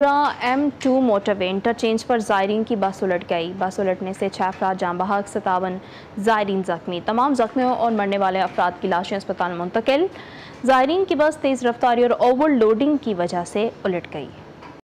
M two motorway interchange पर जायरीन की बस उलट गई। बस उलटने से छः अफराद जाम बहाक सतावन जायरीन जख्मी। तमाम जख्मियों और मरने वाले अफराद की लाशें अस्पताल मुंतकिल। जायरीन की बस तेज़ रफ्तारी और ओवरलोडिंग की वजह से उलट गई।